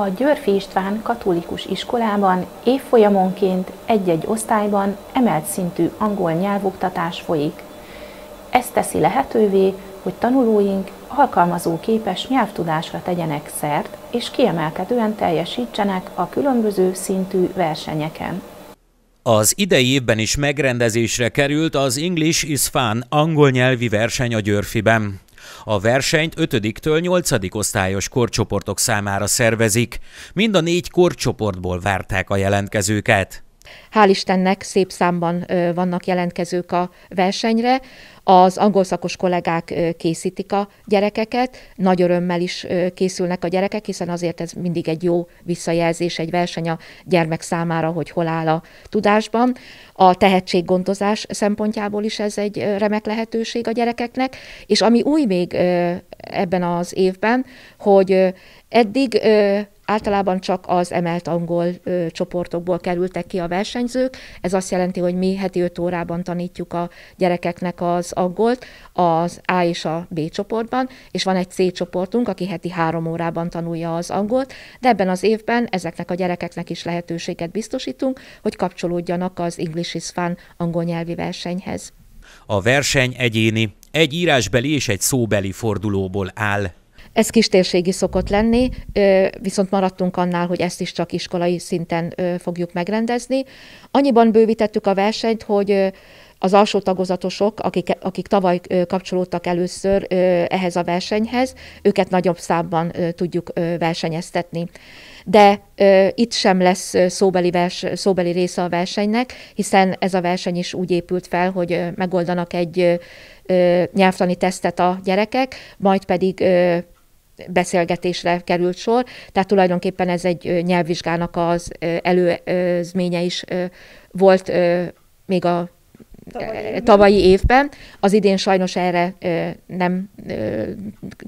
A Györfi István katolikus iskolában évfolyamonként egy-egy osztályban emelt szintű angol nyelvoktatás folyik. Ez teszi lehetővé, hogy tanulóink alkalmazó képes nyelvtudásra tegyenek szert, és kiemelkedően teljesítsenek a különböző szintű versenyeken. Az idei évben is megrendezésre került az English is Fun angol nyelvi verseny a Györfiben. A versenyt 5-től 8. osztályos korcsoportok számára szervezik. Mind a négy korcsoportból várták a jelentkezőket. Hál' Istennek szép számban vannak jelentkezők a versenyre. Az angol szakos kollégák készítik a gyerekeket, nagy örömmel is készülnek a gyerekek, hiszen azért ez mindig egy jó visszajelzés, egy verseny a gyermek számára, hogy hol áll a tudásban. A tehetséggondozás szempontjából is ez egy remek lehetőség a gyerekeknek, és ami új még ebben az évben, hogy eddig Általában csak az emelt angol ö, csoportokból kerültek ki a versenyzők. Ez azt jelenti, hogy mi heti 5 órában tanítjuk a gyerekeknek az angolt az A és a B csoportban, és van egy C csoportunk, aki heti három órában tanulja az angolt, de ebben az évben ezeknek a gyerekeknek is lehetőséget biztosítunk, hogy kapcsolódjanak az English is Fun angol nyelvi versenyhez. A verseny egyéni, egy írásbeli és egy szóbeli fordulóból áll. Ez kistérségi szokott lenni, viszont maradtunk annál, hogy ezt is csak iskolai szinten fogjuk megrendezni. Annyiban bővítettük a versenyt, hogy az alsó tagozatosok, akik, akik tavaly kapcsolódtak először ehhez a versenyhez, őket nagyobb számban tudjuk versenyeztetni. De itt sem lesz szóbeli, vers, szóbeli része a versenynek, hiszen ez a verseny is úgy épült fel, hogy megoldanak egy nyelvtani tesztet a gyerekek, majd pedig beszélgetésre került sor, tehát tulajdonképpen ez egy nyelvvizsgának az előzménye is volt még a tavalyi, tavalyi évben. Az idén sajnos erre nem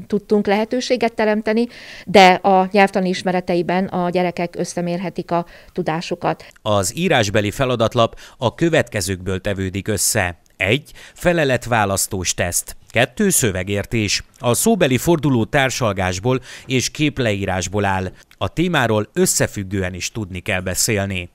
tudtunk lehetőséget teremteni, de a nyelvtani ismereteiben a gyerekek összemérhetik a tudásukat. Az írásbeli feladatlap a következőkből tevődik össze. Egy Feleletválasztós teszt. Kettő Szövegértés. A szóbeli forduló társalgásból és képleírásból áll. A témáról összefüggően is tudni kell beszélni.